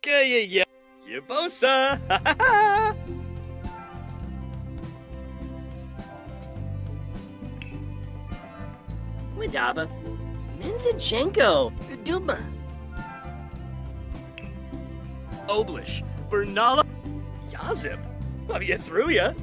Shka ya Yabosa! Wadaba. Minzachenko. Duba. Oblish. Bernala. Yazip. Love you through ya.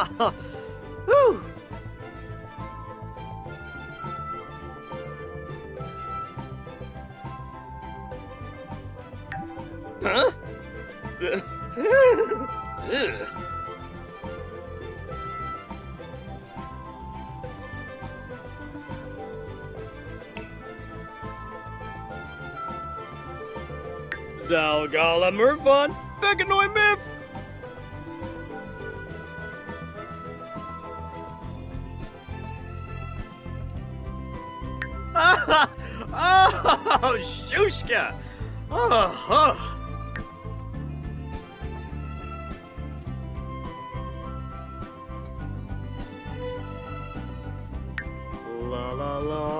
Whew. Huh? Zalgala Murfon, Bekanoy Miff. Oh, Shushka! Oh, oh. La la la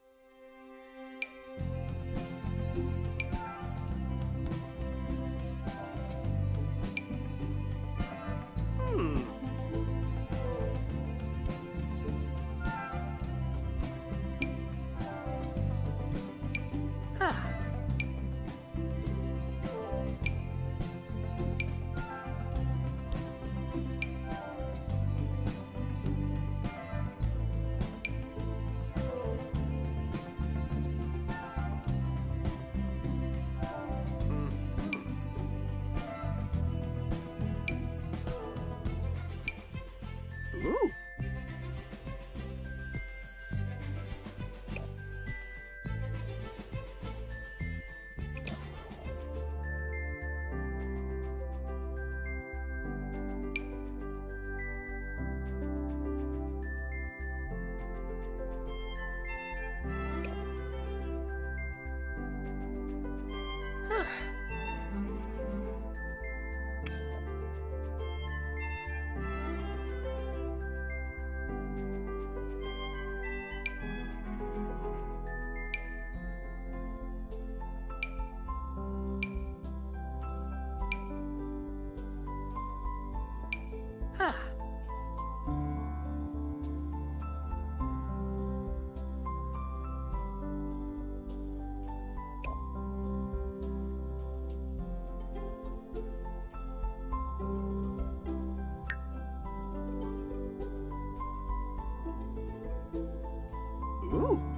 Ooh.